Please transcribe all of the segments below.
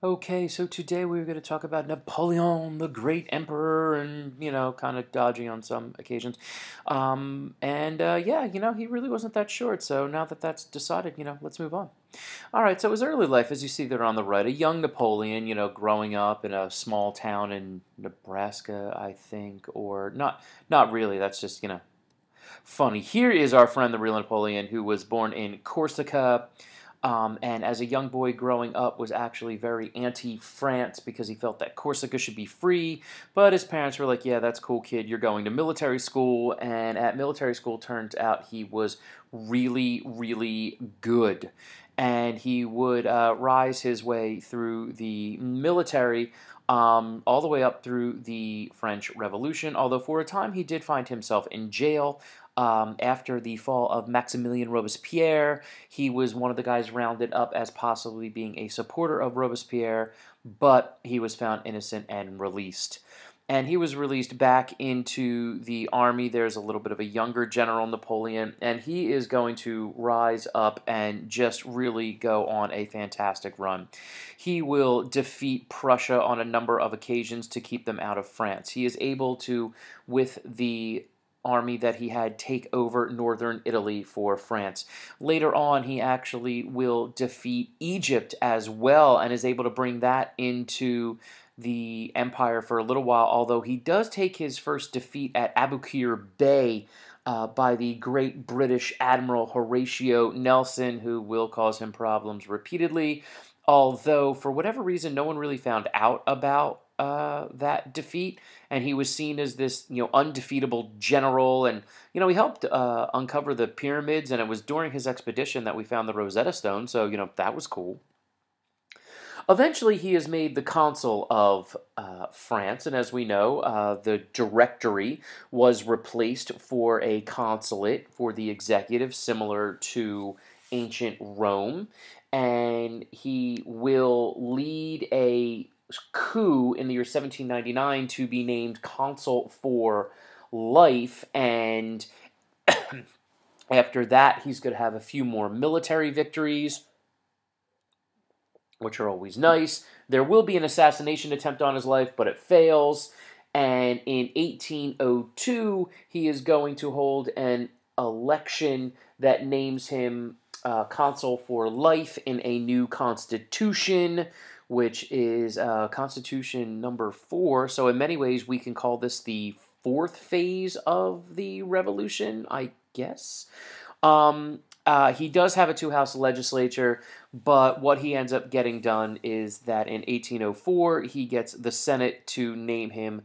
Okay, so today we are going to talk about Napoleon, the great emperor, and, you know, kind of dodgy on some occasions. Um, and, uh, yeah, you know, he really wasn't that short, so now that that's decided, you know, let's move on. All right, so his early life, as you see there on the right, a young Napoleon, you know, growing up in a small town in Nebraska, I think, or not, not really, that's just, you know, funny. Here is our friend, the real Napoleon, who was born in Corsica, um, and as a young boy growing up was actually very anti-France because he felt that Corsica should be free. But his parents were like, yeah, that's cool, kid. You're going to military school. And at military school, turns out he was really, really good. And he would uh, rise his way through the military um, all the way up through the French Revolution, although for a time he did find himself in jail um, after the fall of Maximilien Robespierre. He was one of the guys rounded up as possibly being a supporter of Robespierre, but he was found innocent and released. And he was released back into the army. There's a little bit of a younger General Napoleon, and he is going to rise up and just really go on a fantastic run. He will defeat Prussia on a number of occasions to keep them out of France. He is able to, with the army that he had take over northern Italy for France. Later on, he actually will defeat Egypt as well and is able to bring that into the empire for a little while, although he does take his first defeat at Aboukir Bay. Uh, by the great British Admiral Horatio Nelson, who will cause him problems repeatedly. Although, for whatever reason, no one really found out about uh, that defeat, and he was seen as this you know undefeatable general, and you know he helped uh, uncover the pyramids, and it was during his expedition that we found the Rosetta Stone, so you know that was cool. Eventually, he is made the consul of uh, France, and as we know, uh, the directory was replaced for a consulate for the executive, similar to ancient Rome, and he will lead a coup in the year 1799 to be named consul for life, and after that, he's going to have a few more military victories, which are always nice. There will be an assassination attempt on his life, but it fails. And in 1802, he is going to hold an election that names him uh, consul for life in a new constitution, which is uh, Constitution number four. So, in many ways, we can call this the fourth phase of the revolution, I guess. Um, uh, he does have a two house legislature, but what he ends up getting done is that in 1804, he gets the Senate to name him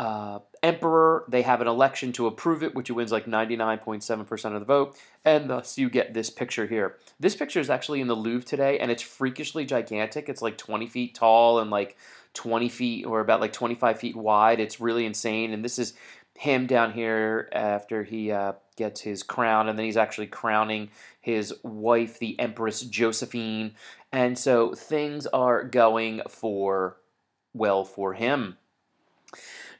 uh, emperor. They have an election to approve it, which he wins like 99.7% of the vote, and thus you get this picture here. This picture is actually in the Louvre today, and it's freakishly gigantic. It's like 20 feet tall and like 20 feet or about like 25 feet wide. It's really insane, and this is him down here after he uh, gets his crown, and then he's actually crowning his wife, the Empress Josephine, and so things are going for well for him.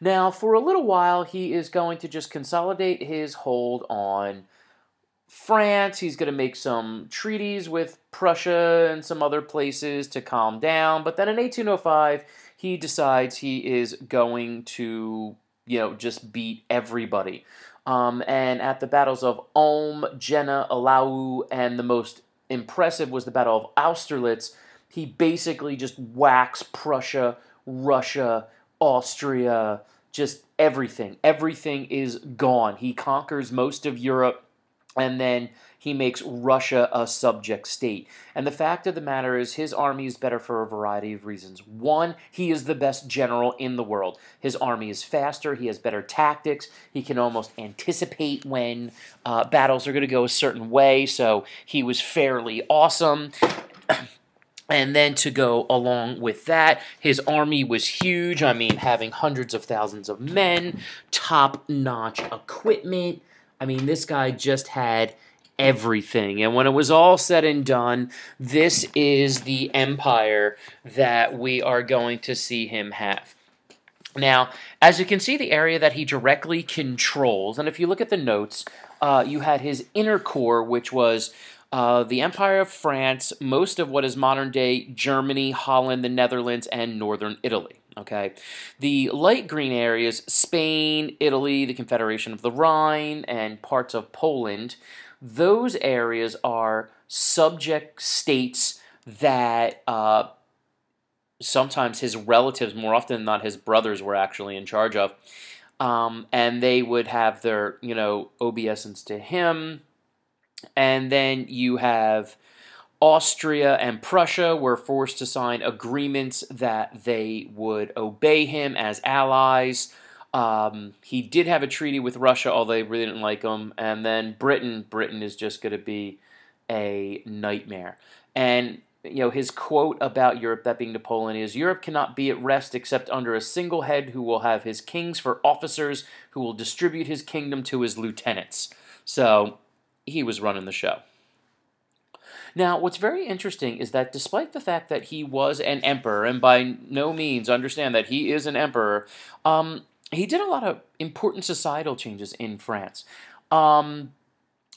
Now, for a little while, he is going to just consolidate his hold on France. He's going to make some treaties with Prussia and some other places to calm down. But then in 1805, he decides he is going to, you know, just beat everybody. Um, and at the battles of Ulm, Jena, Eylau, and the most impressive was the Battle of Austerlitz, he basically just whacks Prussia, Russia, Austria, just everything. Everything is gone. He conquers most of Europe and then he makes Russia a subject state. And the fact of the matter is, his army is better for a variety of reasons. One, he is the best general in the world. His army is faster, he has better tactics, he can almost anticipate when uh, battles are going to go a certain way, so he was fairly awesome. And then to go along with that, his army was huge. I mean, having hundreds of thousands of men, top notch equipment. I mean, this guy just had everything. And when it was all said and done, this is the empire that we are going to see him have. Now, as you can see, the area that he directly controls, and if you look at the notes, uh, you had his inner core, which was uh, the Empire of France, most of what is modern day Germany, Holland, the Netherlands, and northern Italy. Okay, the light green areas Spain, Italy, the Confederation of the Rhine, and parts of Poland. Those areas are subject states that uh, sometimes his relatives, more often than not his brothers, were actually in charge of. Um, and they would have their, you know, obeisance to him. And then you have Austria and Prussia were forced to sign agreements that they would obey him as allies. Um, he did have a treaty with Russia, although they really didn't like him. And then Britain, Britain is just going to be a nightmare. And you know his quote about Europe, that being Napoleon, is Europe cannot be at rest except under a single head who will have his kings for officers, who will distribute his kingdom to his lieutenants. So he was running the show. Now, what's very interesting is that despite the fact that he was an emperor, and by no means understand that he is an emperor, um, he did a lot of important societal changes in France. Um,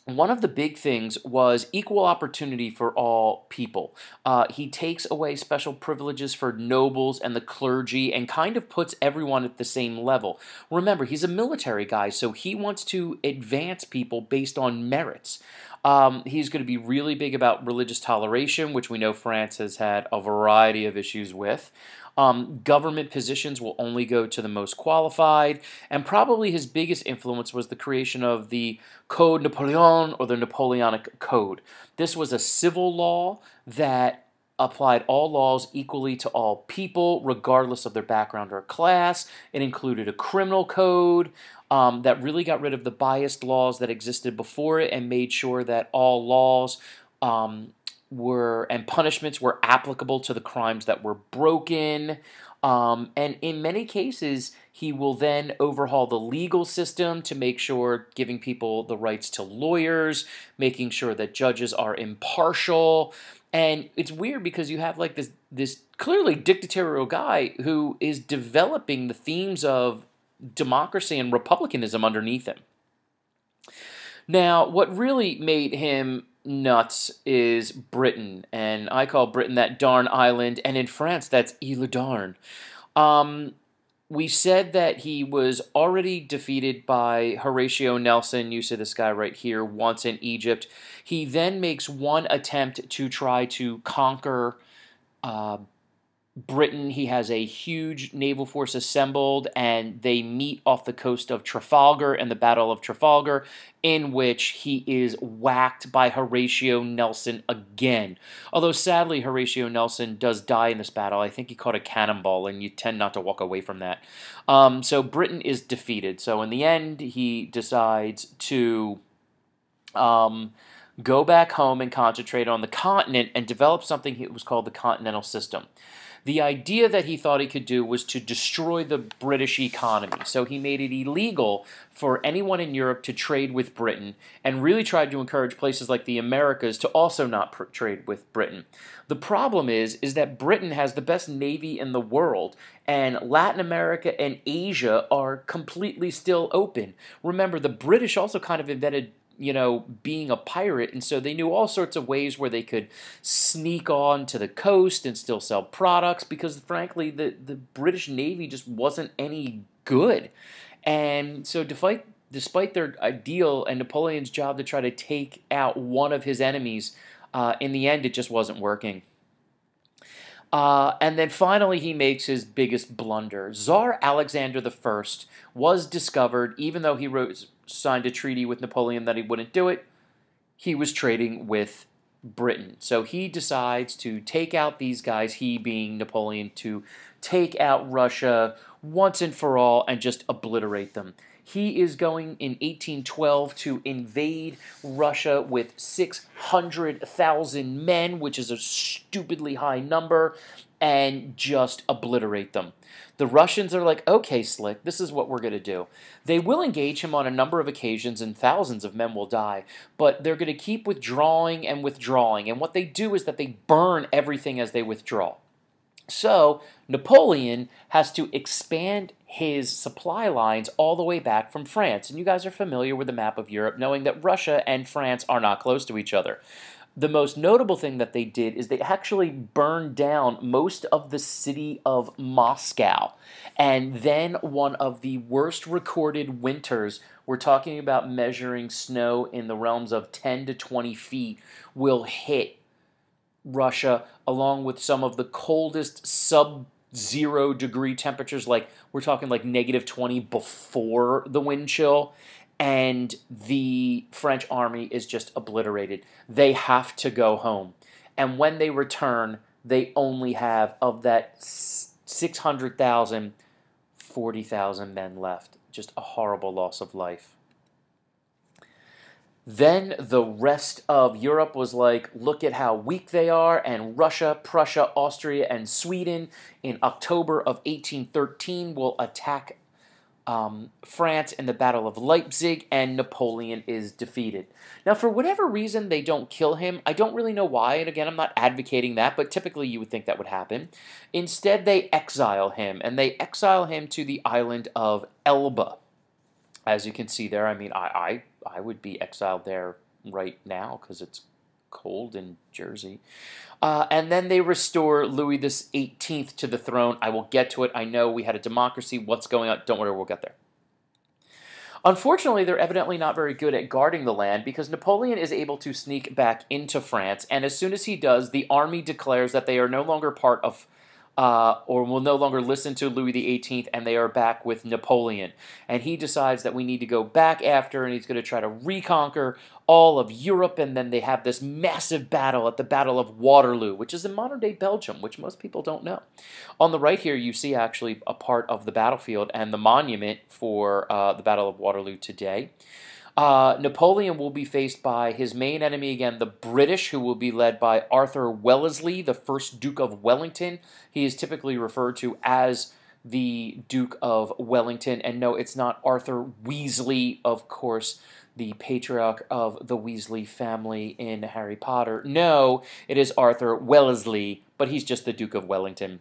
one of the big things was equal opportunity for all people. Uh, he takes away special privileges for nobles and the clergy and kind of puts everyone at the same level. Remember, he's a military guy, so he wants to advance people based on merits. Um, he's going to be really big about religious toleration, which we know France has had a variety of issues with. Um, government positions will only go to the most qualified, and probably his biggest influence was the creation of the Code Napoleon or the Napoleonic Code. This was a civil law that applied all laws equally to all people, regardless of their background or class. It included a criminal code um, that really got rid of the biased laws that existed before it and made sure that all laws um, were and punishments were applicable to the crimes that were broken. Um, and in many cases, he will then overhaul the legal system to make sure giving people the rights to lawyers, making sure that judges are impartial. And it's weird because you have like this this clearly dictatorial guy who is developing the themes of democracy and republicanism underneath him. Now, what really made him nuts is Britain, and I call Britain that darn island, and in France, that's Ile Darn. Um, we said that he was already defeated by Horatio Nelson, you see this guy right here, once in Egypt. He then makes one attempt to try to conquer uh, Britain. He has a huge naval force assembled, and they meet off the coast of Trafalgar in the Battle of Trafalgar, in which he is whacked by Horatio Nelson again. Although sadly, Horatio Nelson does die in this battle. I think he caught a cannonball, and you tend not to walk away from that. Um, so Britain is defeated. So in the end, he decides to. Um, go back home and concentrate on the continent and develop something that was called the Continental System. The idea that he thought he could do was to destroy the British economy. So he made it illegal for anyone in Europe to trade with Britain and really tried to encourage places like the Americas to also not trade with Britain. The problem is is that Britain has the best navy in the world and Latin America and Asia are completely still open. Remember the British also kind of invented you know, being a pirate, and so they knew all sorts of ways where they could sneak on to the coast and still sell products because, frankly, the, the British Navy just wasn't any good. And so, despite, despite their ideal and Napoleon's job to try to take out one of his enemies, uh, in the end, it just wasn't working. Uh, and then finally, he makes his biggest blunder. Tsar Alexander I was discovered, even though he wrote, signed a treaty with Napoleon that he wouldn't do it, he was trading with Britain. So he decides to take out these guys, he being Napoleon, to take out Russia once and for all and just obliterate them. He is going in 1812 to invade Russia with 600,000 men, which is a stupidly high number, and just obliterate them. The Russians are like, okay, Slick, this is what we're going to do. They will engage him on a number of occasions, and thousands of men will die, but they're going to keep withdrawing and withdrawing. And what they do is that they burn everything as they withdraw. So Napoleon has to expand his supply lines all the way back from France. And you guys are familiar with the map of Europe, knowing that Russia and France are not close to each other. The most notable thing that they did is they actually burned down most of the city of Moscow. And then one of the worst recorded winters, we're talking about measuring snow in the realms of 10 to 20 feet, will hit Russia, along with some of the coldest sub zero degree temperatures. Like, we're talking like negative 20 before the wind chill and the French army is just obliterated. They have to go home. And when they return, they only have, of that 600,000, 40,000 men left. Just a horrible loss of life. Then the rest of Europe was like, look at how weak they are, and Russia, Prussia, Austria, and Sweden in October of 1813 will attack um, France in the Battle of Leipzig, and Napoleon is defeated. Now, for whatever reason, they don't kill him. I don't really know why, and again, I'm not advocating that, but typically you would think that would happen. Instead, they exile him, and they exile him to the island of Elba. As you can see there, I mean, I, I, I would be exiled there right now because it's cold in Jersey. Uh, and then they restore Louis XVIII to the throne. I will get to it. I know we had a democracy. What's going on? Don't worry, we'll get there. Unfortunately, they're evidently not very good at guarding the land because Napoleon is able to sneak back into France, and as soon as he does, the army declares that they are no longer part of uh, or will no longer listen to Louis XVIII, and they are back with Napoleon. And he decides that we need to go back after, and he's going to try to reconquer all of Europe, and then they have this massive battle at the Battle of Waterloo, which is in modern day Belgium, which most people don't know. On the right here, you see actually a part of the battlefield and the monument for uh, the Battle of Waterloo today. Uh, Napoleon will be faced by his main enemy again, the British, who will be led by Arthur Wellesley, the first Duke of Wellington. He is typically referred to as the Duke of Wellington. And no, it's not Arthur Weasley, of course, the patriarch of the Weasley family in Harry Potter. No, it is Arthur Wellesley, but he's just the Duke of Wellington.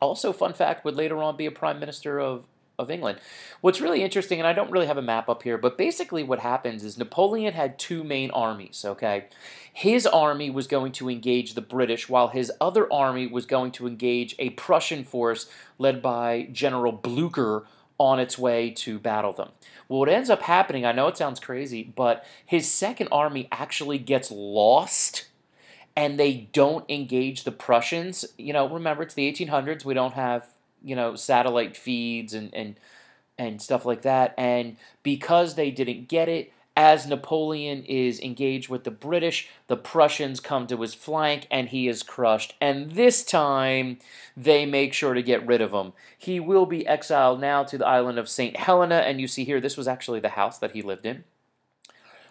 Also, fun fact, would later on be a prime minister of of England. What's really interesting, and I don't really have a map up here, but basically what happens is Napoleon had two main armies, okay? His army was going to engage the British, while his other army was going to engage a Prussian force led by General Blucher on its way to battle them. Well, what ends up happening, I know it sounds crazy, but his second army actually gets lost and they don't engage the Prussians. You know, remember, it's the 1800s. We don't have you know satellite feeds and and and stuff like that. And because they didn't get it, as Napoleon is engaged with the British, the Prussians come to his flank and he is crushed. And this time, they make sure to get rid of him. He will be exiled now to the island of St. Helena, and you see here, this was actually the house that he lived in,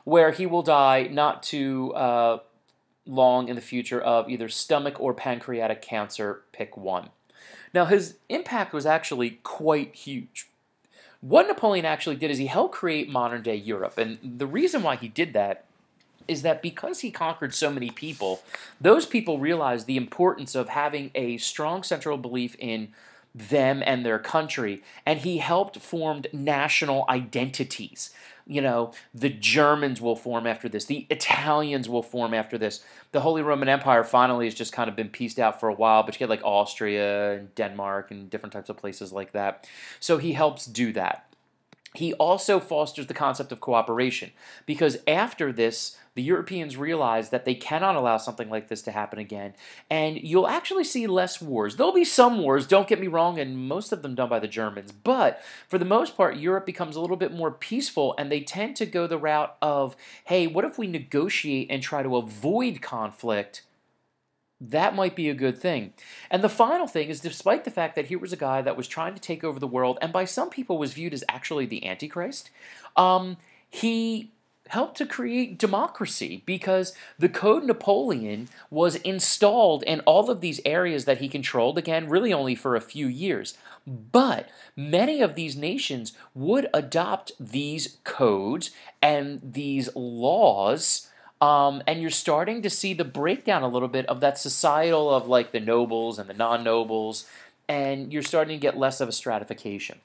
where he will die not too uh, long in the future of either stomach or pancreatic cancer. Pick one. Now, his impact was actually quite huge. What Napoleon actually did is he helped create modern day Europe. And the reason why he did that is that because he conquered so many people, those people realized the importance of having a strong central belief in them and their country, and he helped form national identities. You know, the Germans will form after this, the Italians will form after this. The Holy Roman Empire finally has just kind of been pieced out for a while, but you get like Austria and Denmark and different types of places like that. So he helps do that. He also fosters the concept of cooperation because after this, the Europeans realize that they cannot allow something like this to happen again, and you'll actually see less wars. There'll be some wars, don't get me wrong, and most of them done by the Germans, but for the most part, Europe becomes a little bit more peaceful, and they tend to go the route of, hey, what if we negotiate and try to avoid conflict? that might be a good thing. And the final thing is despite the fact that here was a guy that was trying to take over the world and by some people was viewed as actually the Antichrist, um, he helped to create democracy because the Code Napoleon was installed in all of these areas that he controlled, again, really only for a few years. But many of these nations would adopt these codes and these laws. Um, and you're starting to see the breakdown a little bit of that societal of like the nobles and the non nobles, and you're starting to get less of a stratification.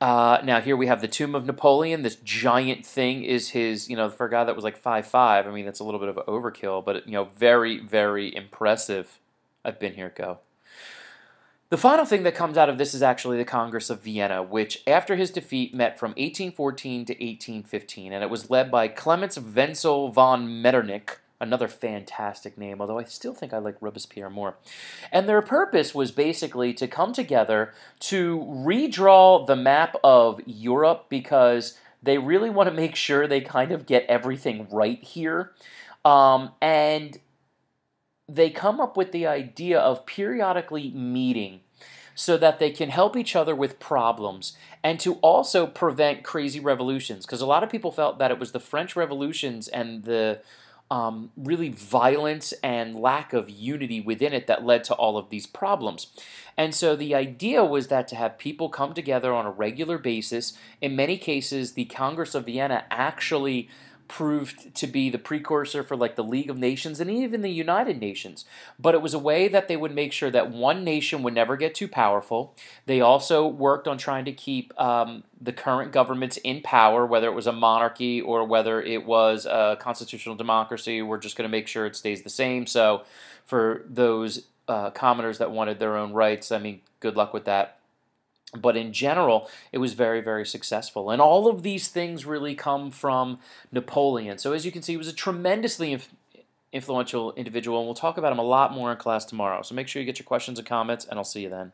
Uh, now here we have the tomb of Napoleon. This giant thing is his, you know, for a guy that was like five five. I mean, that's a little bit of an overkill, but you know, very very impressive. I've been here, go. The final thing that comes out of this is actually the Congress of Vienna, which after his defeat met from 1814 to 1815, and it was led by Clemens Wenzel von Metternich, another fantastic name, although I still think I like Robespierre more. And their purpose was basically to come together to redraw the map of Europe because they really want to make sure they kind of get everything right here. Um, and they come up with the idea of periodically meeting so that they can help each other with problems and to also prevent crazy revolutions because a lot of people felt that it was the French revolutions and the um, really violence and lack of unity within it that led to all of these problems. And so the idea was that to have people come together on a regular basis, in many cases, the Congress of Vienna actually proved to be the precursor for like the League of Nations and even the United Nations. But it was a way that they would make sure that one nation would never get too powerful. They also worked on trying to keep um, the current governments in power, whether it was a monarchy or whether it was a constitutional democracy. We're just going to make sure it stays the same. So for those uh, commoners that wanted their own rights, I mean, good luck with that. But in general, it was very, very successful. And all of these things really come from Napoleon. So as you can see, he was a tremendously inf influential individual, and we'll talk about him a lot more in class tomorrow. So make sure you get your questions and comments, and I'll see you then.